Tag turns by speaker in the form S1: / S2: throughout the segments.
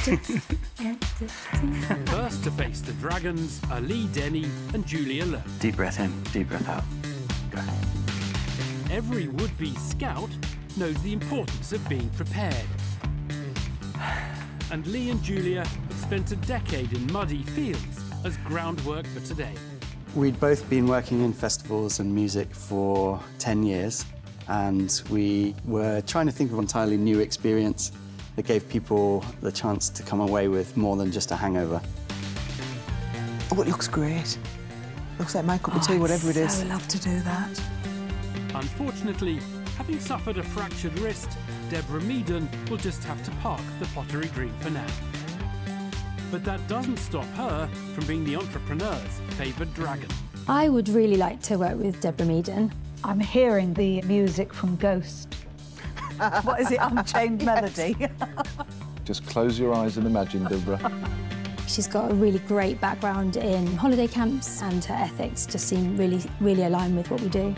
S1: First to face the Dragons are Lee Denny and Julia Lowe.
S2: Deep breath in, deep breath out. Go.
S1: Every would-be scout knows the importance of being prepared. And Lee and Julia have spent a decade in muddy fields as groundwork for today.
S2: We'd both been working in festivals and music for 10 years, and we were trying to think of an entirely new experience that gave people the chance to come away with more than just a hangover.
S3: Oh, it looks great. Looks like my cup of tea, whatever it is.
S4: I so love to do that.
S1: Unfortunately, having suffered a fractured wrist, Deborah Meaden will just have to park the pottery green for now. But that doesn't stop her from being the entrepreneur's favoured dragon.
S5: I would really like to work with Deborah Meaden.
S4: I'm hearing the music from Ghost. what is it? Unchained Melody.
S6: Just close your eyes and imagine, Deborah.
S5: She's got a really great background in holiday camps and her ethics just seem really, really align with what we do.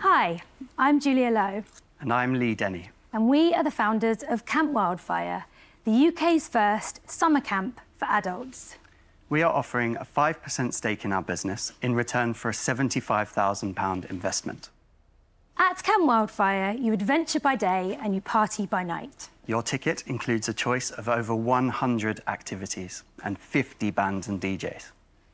S5: Hi, I'm Julia Lowe,
S2: And I'm Lee Denny.
S5: and we are the founders of Camp Wildfire, the UK's first summer camp for adults.
S2: We are offering a 5% stake in our business in return for a £75,000 investment.
S5: At Camp Wildfire, you adventure by day and you party by night.
S2: Your ticket includes a choice of over 100 activities and 50 bands and DJs.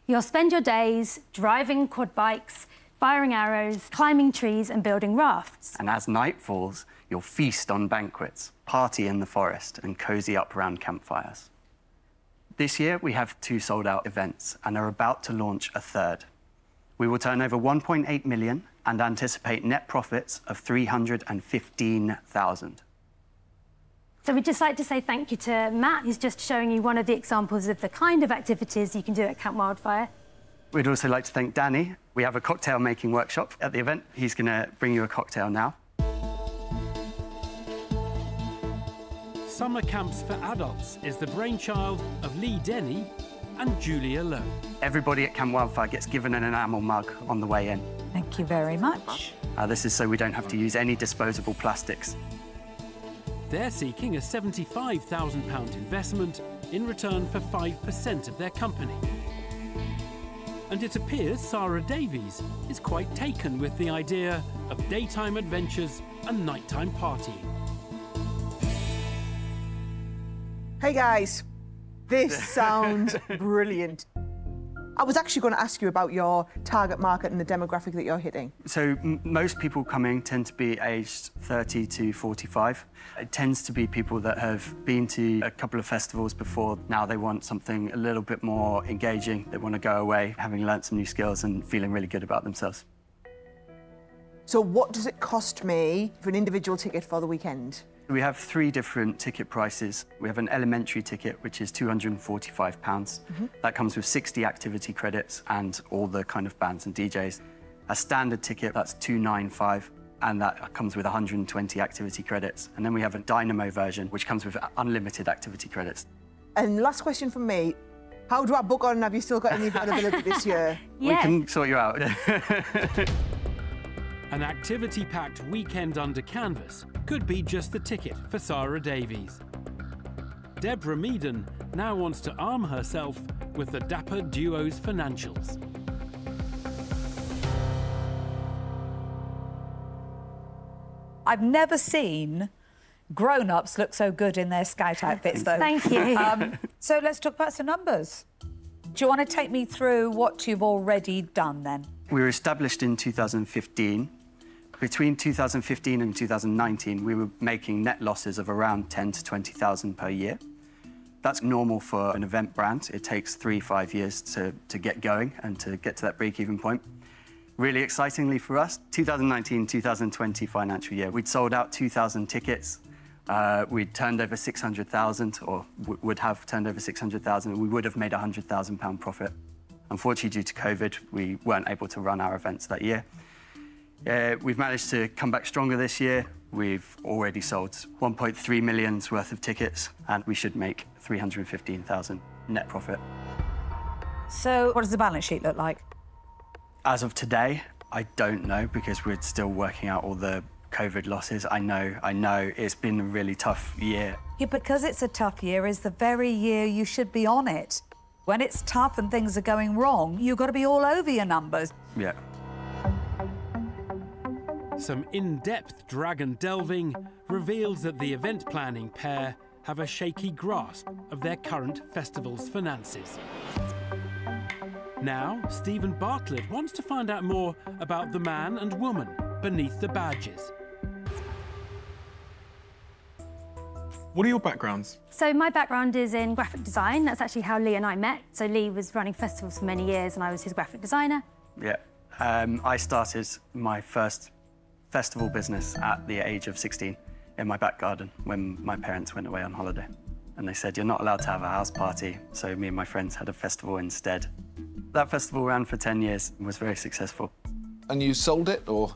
S5: You'll spend your days driving quad bikes, firing arrows, climbing trees, and building rafts.
S2: And as night falls, you'll feast on banquets, party in the forest, and cozy up around campfires. This year, we have two sold out events and are about to launch a third. We will turn over 1.8 million and anticipate net profits of 315,000.
S5: So we'd just like to say thank you to Matt, who's just showing you one of the examples of the kind of activities you can do at Camp Wildfire.
S2: We'd also like to thank Danny. We have a cocktail making workshop at the event. He's going to bring you a cocktail now.
S1: Summer Camps for Adults is the brainchild of Lee Denny and Julia Lowe.
S2: Everybody at Camp Wildfire gets given an enamel mug on the way in.
S4: Thank you very much.
S2: Uh, this is so we don't have to use any disposable plastics.
S1: They're seeking a £75,000 investment in return for 5% of their company. And it appears Sara Davies is quite taken with the idea of daytime adventures and nighttime partying.
S3: Hey guys, this sounds brilliant. I was actually going to ask you about your target market and the demographic that you're hitting.
S2: So most people coming tend to be aged 30 to 45. It tends to be people that have been to a couple of festivals before. Now they want something a little bit more engaging. They want to go away having learnt some new skills and feeling really good about themselves.
S3: So, what does it cost me for an individual ticket for the weekend?
S2: We have three different ticket prices. We have an elementary ticket, which is £245. pounds mm-hmm. That comes with 60 activity credits and all the kind of bands and DJs. A standard ticket, that's 295 and that comes with 120 activity credits. And then we have a Dynamo version, which comes with unlimited activity credits.
S3: And last question from me How do I book on? Have you still got any availability this year?
S5: Yes.
S2: We can sort you out.
S1: An activity packed weekend under canvas could be just the ticket for Sara Davies. Deborah Meaden now wants to arm herself with the Dapper Duo's financials.
S4: I've never seen grown-ups look so good in their scout outfits, though.
S5: Thank you.
S4: Um, so let's talk about some numbers. Do you want to take me through what you've already done then?
S2: We were established in 2015. Between 2015 and 2019, we were making net losses of around 10 to 20,000 per year. That's normal for an event brand. It takes three, five years to, to get going and to get to that break-even point. Really excitingly for us, 2019-2020 financial year, we'd sold out 2,000 tickets. Uh, we'd turned over 600,000, or would have turned over 600,000, and we would have made a 100,000 pound profit. Unfortunately, due to COVID, we weren't able to run our events that year. Uh, we've managed to come back stronger this year. We've already sold 1.3 million's worth of tickets, and we should make 315,000 net profit.
S4: So what does the balance sheet look like?
S2: As of today, I don't know because we're still working out all the COVID losses. I know, I know it's been a really tough year.
S4: Yeah, because it's a tough year is the very year you should be on it. When it's tough and things are going wrong, you've got to be all over your numbers.
S2: Yeah.
S1: Some in depth dragon delving reveals that the event planning pair have a shaky grasp of their current festival's finances. Now, Steven Bartlett wants to find out more about the man and woman beneath the badges.
S7: What are your backgrounds?
S5: So my background is in graphic design. That's actually how Lee and I met. So Lee was running festivals for many years and I was his graphic designer.
S2: Yeah. Um, I started my first festival business at the age of 16 in my back garden when my parents went away on holiday. And they said, you're not allowed to have a house party. So me and my friends had a festival instead. That festival ran for 10 years and was very successful.
S6: And you sold it, or?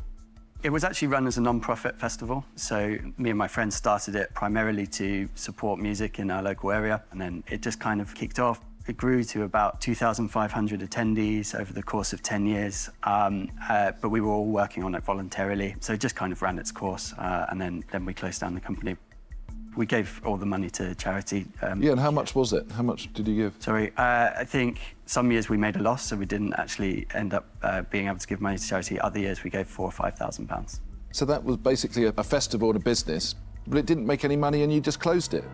S2: It was actually run as a non-profit festival. So me and my friends started it primarily to support music in our local area. And then it just kind of kicked off. It grew to about 2,500 attendees over the course of 10 years. Um, uh, but we were all working on it voluntarily. So it just kind of ran its course. Uh, and then, then we closed down the company. We gave all the money to charity. Um,
S6: Yeah, and how much was it? How much did you give?
S2: Sorry, uh, I think some years we made a loss, so we didn't actually end up uh, being able to give money to charity. Other years we gave four or five thousand pounds.
S6: So that was basically a, a festival and a business, but it didn't make any money and you just closed it.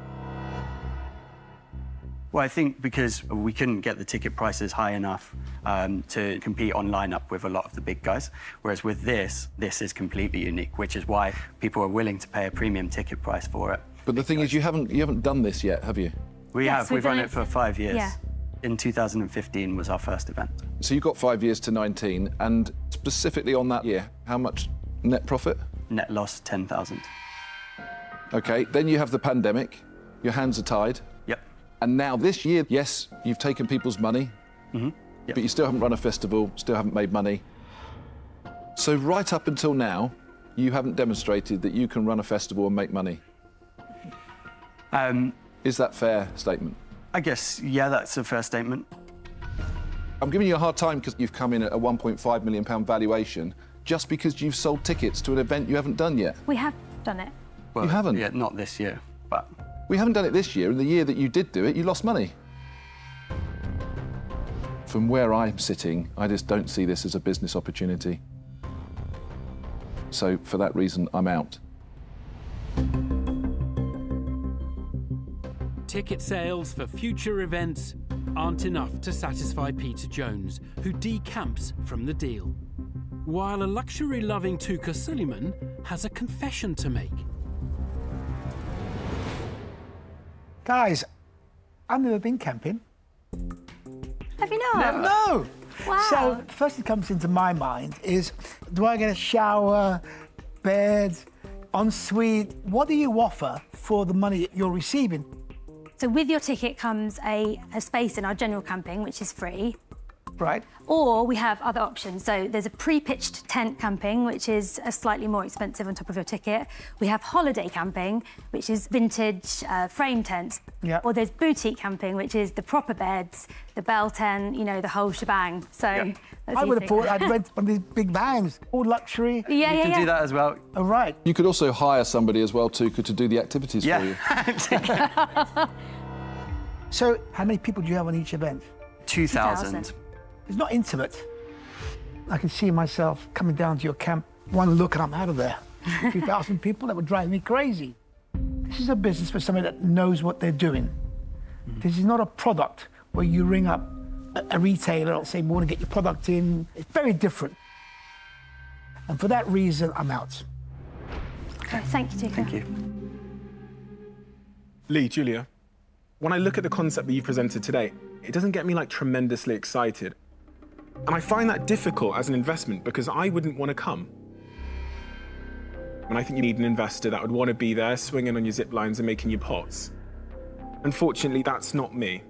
S2: Well, I think because we couldn't get the ticket prices high enough um, to compete on lineup with a lot of the big guys. Whereas with this, this is completely unique, which is why people are willing to pay a premium ticket price for it.
S6: But the thing is, you haven't you haven't done this yet, have you?
S2: We
S5: Yes,
S2: have.
S5: we've
S2: We've run it
S5: it
S2: for
S5: for-
S2: five years.
S5: yeah.
S2: In 2015 was our first event.
S6: So you got five years to 19, and specifically on that year, how much net profit?
S2: Net loss 10,000.
S6: Okay, then you have the pandemic, your hands are tied,
S2: Yep.
S6: And now this year, yes, you've taken people's money,
S2: Yep.
S6: but you still haven't run a festival, still haven't made money. So right up until now, you haven't demonstrated that you can run a festival and make money.
S2: Um,
S6: Is that fair statement?
S2: I guess yeah, that's a fair statement.
S6: I'm giving you a hard time because you've come in at a 1.5 million pound valuation just because you've sold tickets to an event you haven't done yet.
S5: We have done it.
S2: Well,
S6: You haven't?
S2: Yeah, not this year, but
S6: We haven't done it this year, and the year that you did do it, you lost money. From where I'm sitting, I just don't see this as a business opportunity. So, for that reason, I'm out.
S1: Ticket sales for future events aren't enough to satisfy Peter Jones, who decamps from the deal. While a luxury loving Touker Suleyman has a confession to make.
S8: Guys, I've never been camping.
S5: Have you not?
S8: No.
S5: Wow.
S8: So first thing comes into my mind is, do I get a shower, bed, ensuite? What do you offer for the money you're receiving?
S5: So with your ticket comes a, a space in our general camping, which is free.
S8: Right.
S5: Or we have other options. So there's a pre-pitched tent camping, which is a slightly more expensive on top of your ticket. We have holiday camping, which is vintage uh, frame tents.
S8: Yeah.
S5: Or there's boutique camping, which is the proper beds, the bell tent, you know, the whole shebang. So that's
S8: I would have thought I'd rent one of these big vans, all luxury.
S5: Yeah,
S2: you
S5: yeah,
S2: can
S5: yeah.
S2: do that as well.
S8: Oh, right.
S6: You could also hire somebody as well, Touker, to do the activities for you.
S2: Yeah,
S8: So how many people do you have on each event?
S2: 2,000.
S8: It's not intimate. I can see myself coming down to your camp, one look and I'm out of there. 2,000 people, that would drive me crazy. This is a business for somebody that knows what they're doing. This is not a product where you ring up a, a retailer and say, we want to get your product in. It's very different. And for that reason, I'm out.
S5: Okay, thank you, Touker.
S2: Thank you.
S7: Lee, Julia, when I look at the concept that you presented today, it doesn't get me like tremendously excited. And I find that difficult as an investment because I wouldn't want to come. And I think you need an investor that would want to be there swinging on your zip lines and making you pots. Unfortunately, that's not me.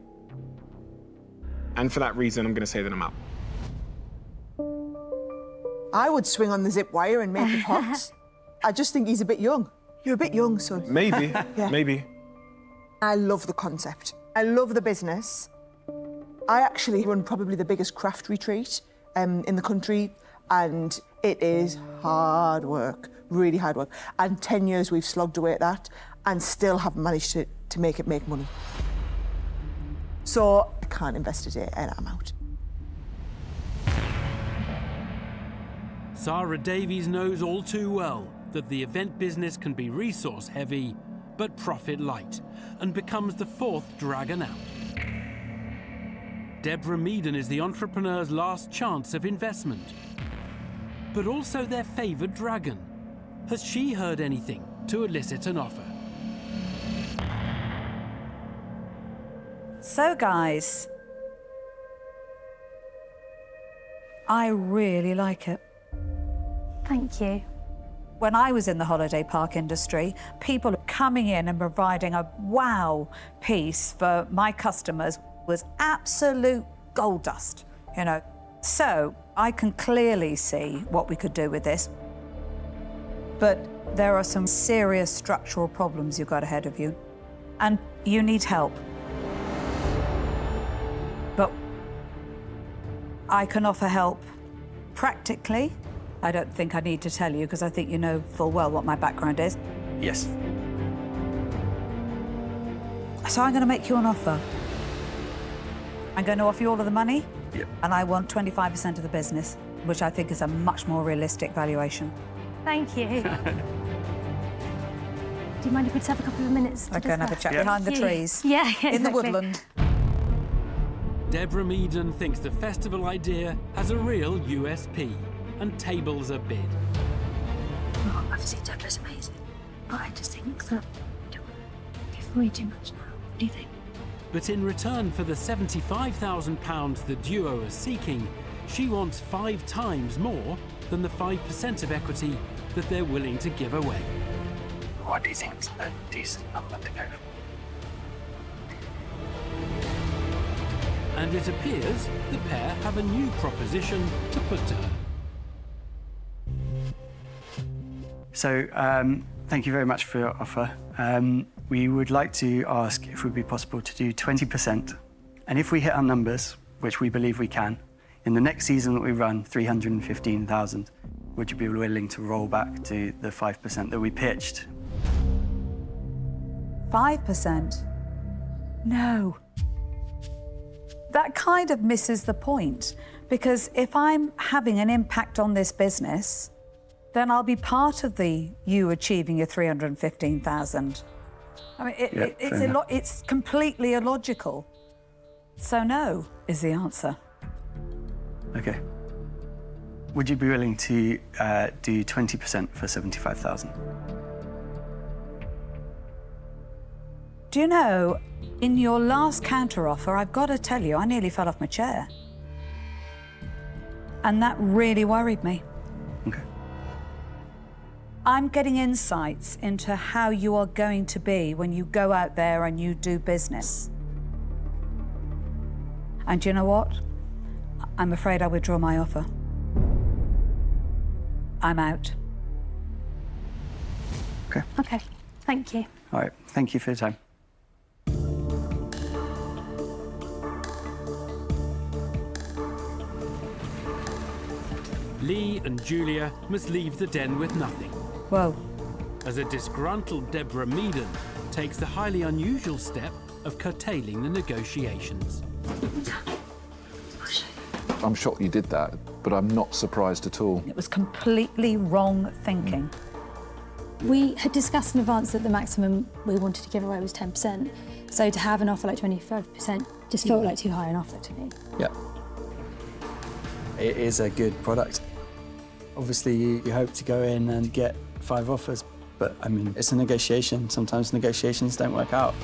S7: And for that reason, I'm going to say that I'm out.
S3: I would swing on the zip wire and make the pots. I just think he's a bit young. You're a bit young, son.
S7: Maybe,
S3: Yeah.
S7: maybe.
S3: I love the concept. I love the business. I actually run probably the biggest craft retreat um, in the country. and it is hard work, really hard work. And 10 years we've slogged away at that and still haven't managed to, to make it make money. So I can't invest today and I'm out.
S1: Sara Davies knows all too well that the event business can be resource heavy but profit light and becomes the fourth dragon out. Deborah Meaden is the entrepreneur's last chance of investment, but also their favoured dragon. Has she heard anything to elicit an offer?
S4: So, guys, I really like it.
S5: Thank you.
S4: When I was in the holiday park industry, people coming in and providing a wow piece for my customers was absolute gold dust, you know. So I can clearly see what we could do with this. But there are some serious structural problems you've got ahead of you, and you need help. But I can offer help practically. I don't think I need to tell you because I think you know full well what my background is.
S2: Yes.
S4: So I'm going to make you an offer. I'm going to offer you all of the money,
S2: Yep.
S4: and I want 25% of the business, which I think is a much more realistic valuation.
S5: Thank you. Do you mind if we just have a couple of minutes to
S4: I go and have a
S5: discuss?
S4: chat behind the
S5: Thank you.
S4: trees.
S5: Yeah,
S4: In the woodland.
S1: Deborah Meaden thinks the festival idea has a real USP and tables a bid.
S5: Well, obviously Deborah's amazing, but I just think that I don't want to give away too much now. What do you think?
S1: But in return for the £75,000 the duo are seeking, she wants five times more than the 5% of equity that they're willing to give away.
S2: What do you think is a decent number to go for?
S1: And it appears the pair have a new proposition to put to her.
S2: So, um, thank you very much for your offer. Um, we would like to ask if it would be possible to do 20%. And if we hit our numbers, which we believe we can, in the next season that we run, 315,000, would you be willing to roll back to the 5% that we pitched?
S4: 5%? No. That kind of misses the point because if I'm having an impact on this business, then I'll be part of the you achieving your 315,000. I mean, it, it- it's, illo- it's completely illogical. So, no is the answer.
S2: Okay. Would you be willing to uh, do 20% for 75,000?
S4: Do you know, in your last counter offer, I've got to tell you, I nearly fell off my chair. And that really worried me.
S2: Okay.
S4: I'm getting insights into how you are going to be when you go out there and you do business. And you know what? I'm afraid I withdraw my offer. I'm out.
S2: Okay.
S5: Okay, thank you.
S2: All right. Thank you for your time.
S1: Lee and Julia must leave the den with nothing,
S4: Whoa.
S1: as a disgruntled Deborah Meaden takes the highly unusual step of curtailing the negotiations.
S6: I'm shocked you did that, but I'm not surprised at all.
S4: It was completely wrong thinking. Mm.
S5: We had discussed in advance that the maximum we wanted to give away was 10%. So to have an offer like 25% just felt like too high an offer to me.
S2: Yeah. It is a good product. Obviously, you, you hope to go in and get five offers, but I mean, it's a negotiation. Sometimes negotiations don't work out.